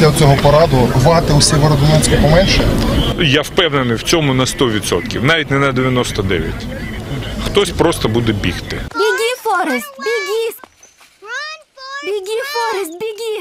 після цього порадувати у Сєвєродонецьку поменше? Я впевнений в цьому на 100%, навіть не на 99%. Хтось просто буде бігти. Беги, Форест, беги! Беги, Форест, беги!